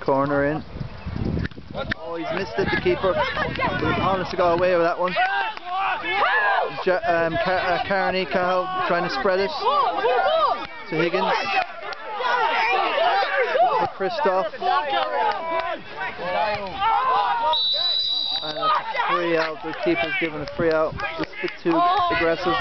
Corner in. Oh, he's missed it, the keeper. But honestly got away with that one. Ja um, Car uh, Carney Cahill trying to spread it to Higgins. To Christoph. And a free out. The keeper's given a free out. Just a bit too aggressive.